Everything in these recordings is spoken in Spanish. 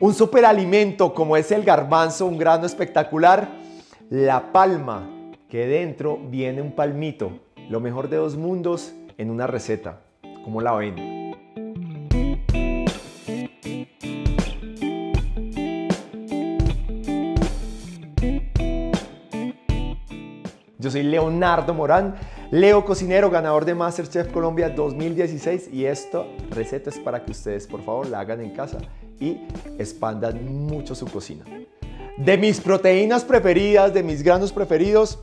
Un superalimento como es el garbanzo, un grano espectacular, la palma, que dentro viene un palmito, lo mejor de dos mundos en una receta. ¿Cómo la ven? Yo soy Leonardo Morán, Leo Cocinero, ganador de Masterchef Colombia 2016 y esta receta es para que ustedes por favor la hagan en casa y expandan mucho su cocina. De mis proteínas preferidas, de mis granos preferidos,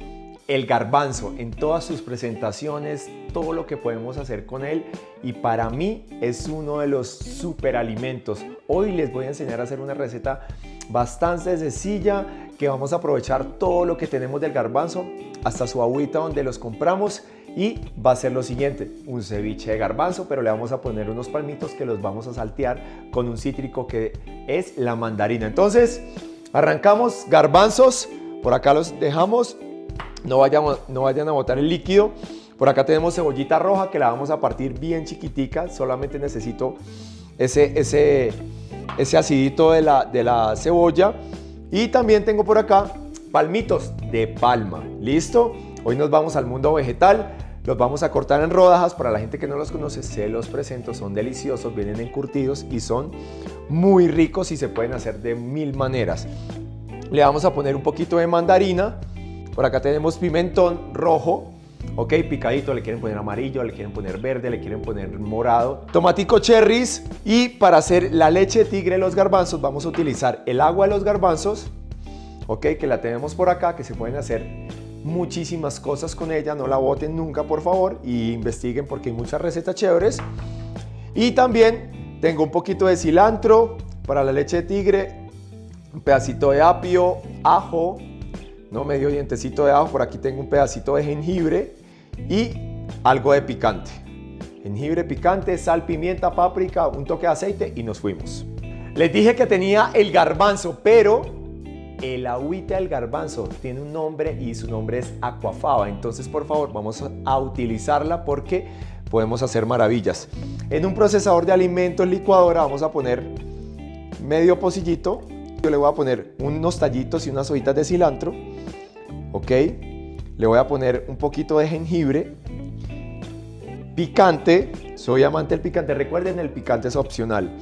el garbanzo en todas sus presentaciones, todo lo que podemos hacer con él y para mí es uno de los superalimentos. Hoy les voy a enseñar a hacer una receta bastante sencilla que vamos a aprovechar todo lo que tenemos del garbanzo hasta su agüita donde los compramos y va a ser lo siguiente, un ceviche de garbanzo, pero le vamos a poner unos palmitos que los vamos a saltear con un cítrico que es la mandarina. Entonces, arrancamos garbanzos, por acá los dejamos, no vayan, no vayan a botar el líquido. Por acá tenemos cebollita roja que la vamos a partir bien chiquitica, solamente necesito ese, ese, ese acidito de la, de la cebolla. Y también tengo por acá palmitos de palma. ¿Listo? Hoy nos vamos al mundo vegetal. Los vamos a cortar en rodajas. Para la gente que no los conoce, se los presento. Son deliciosos, vienen encurtidos y son muy ricos y se pueden hacer de mil maneras. Le vamos a poner un poquito de mandarina. Por acá tenemos pimentón rojo. Ok, picadito, le quieren poner amarillo, le quieren poner verde, le quieren poner morado. Tomatico cherries. Y para hacer la leche de tigre de los garbanzos, vamos a utilizar el agua de los garbanzos ¿ok? Que la tenemos por acá, que se pueden hacer muchísimas cosas con ella, no la boten nunca por favor y investiguen porque hay muchas recetas chéveres. Y también tengo un poquito de cilantro para la leche de tigre, un pedacito de apio, ajo, no medio dientecito de ajo, por aquí tengo un pedacito de jengibre y algo de picante. Jengibre picante, sal, pimienta, páprica, un toque de aceite y nos fuimos. Les dije que tenía el garbanzo, pero el agüita del garbanzo tiene un nombre y su nombre es aquafaba. Entonces, por favor, vamos a utilizarla porque podemos hacer maravillas. En un procesador de alimentos licuadora vamos a poner medio pocillito. Yo le voy a poner unos tallitos y unas hojitas de cilantro. ¿Ok? Le voy a poner un poquito de jengibre. Picante. Soy amante del picante. Recuerden, el picante es opcional.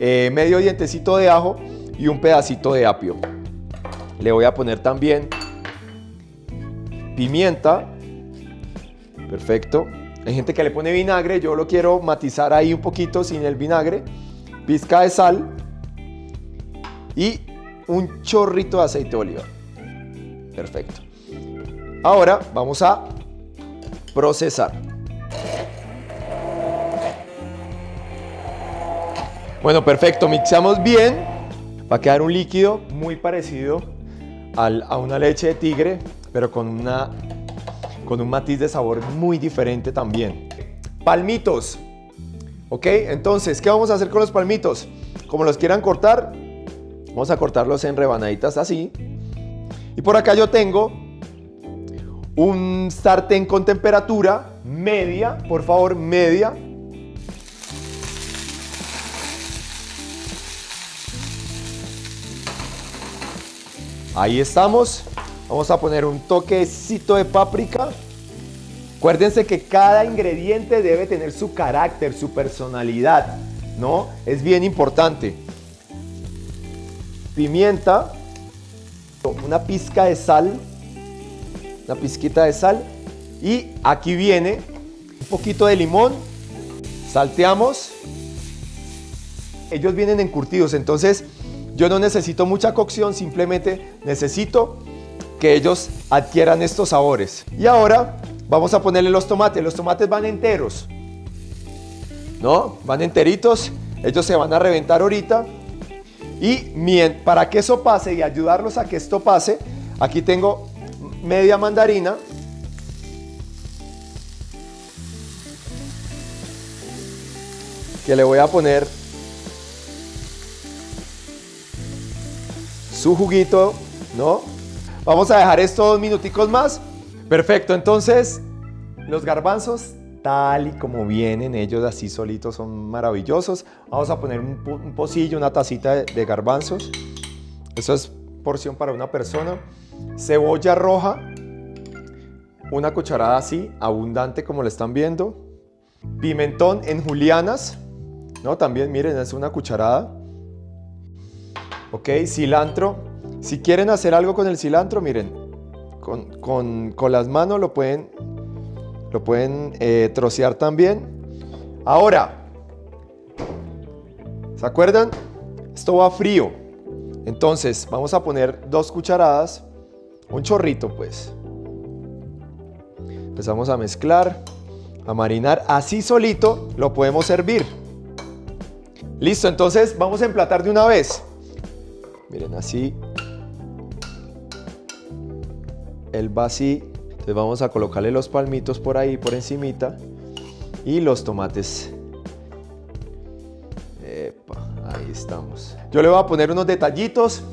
Eh, medio dientecito de ajo y un pedacito de apio. Le voy a poner también pimienta. Perfecto. Hay gente que le pone vinagre, yo lo quiero matizar ahí un poquito sin el vinagre. Pizca de sal y un chorrito de aceite de oliva. Perfecto. Ahora vamos a procesar. Bueno, perfecto. Mixamos bien. Va a quedar un líquido muy parecido a una leche de tigre, pero con, una, con un matiz de sabor muy diferente también. Palmitos. ¿Ok? Entonces, ¿qué vamos a hacer con los palmitos? Como los quieran cortar, vamos a cortarlos en rebanaditas así. Y por acá yo tengo un sartén con temperatura media, por favor, media. Ahí estamos. Vamos a poner un toquecito de páprica. Acuérdense que cada ingrediente debe tener su carácter, su personalidad, ¿no? Es bien importante. Pimienta, una pizca de sal, una pizquita de sal y aquí viene un poquito de limón. Salteamos. Ellos vienen encurtidos, entonces yo no necesito mucha cocción, simplemente necesito que ellos adquieran estos sabores. Y ahora vamos a ponerle los tomates. Los tomates van enteros. ¿No? Van enteritos. Ellos se van a reventar ahorita. Y para que eso pase y ayudarlos a que esto pase, aquí tengo media mandarina. Que le voy a poner su juguito, ¿no? Vamos a dejar esto dos minuticos más. Perfecto, entonces los garbanzos tal y como vienen, ellos así solitos son maravillosos. Vamos a poner un, pocillo, una tacita de, de garbanzos. Eso es porción para una persona. Cebolla roja, una cucharada así, abundante como lo están viendo. Pimentón en julianas, ¿no? También miren, es una cucharada. Ok, cilantro. Si quieren hacer algo con el cilantro, miren, con, las manos lo pueden, lo pueden eh, trocear también. Ahora, ¿se acuerdan? Esto va frío. Entonces, vamos a poner dos cucharadas, un chorrito pues. Empezamos a mezclar, a marinar. Así solito lo podemos servir. Listo, entonces vamos a emplatar de una vez. Miren, así. El va así. Entonces vamos a colocarle los palmitos por ahí, por encimita. Y los tomates. Epa, ahí estamos. Yo le voy a poner unos detallitos.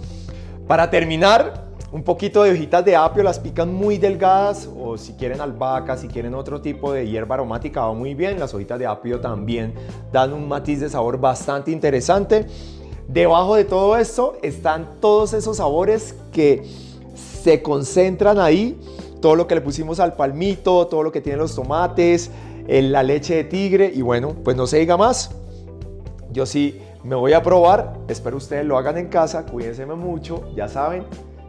Para terminar, un poquito de hojitas de apio, las pican muy delgadas o si quieren albahaca, si quieren otro tipo de hierba aromática va muy bien. Las hojitas de apio también dan un matiz de sabor bastante interesante. Debajo de todo esto están todos esos sabores que se concentran ahí. Todo lo que le pusimos al palmito, todo lo que tienen los tomates, la leche de tigre y bueno, pues no se diga más. Yo sí me voy a probar, espero ustedes lo hagan en casa, cuídense mucho, ya saben,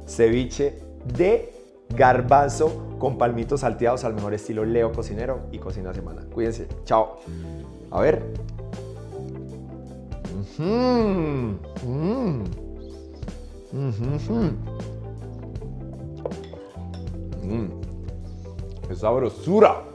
ceviche de garbanzo con palmitos salteados al mejor estilo Leo Cocinero y Cocina Semana. Cuídense, chao. A ver. Mm-hmm. Mm-hmm. Mm-hmm. Mm. It's our sura.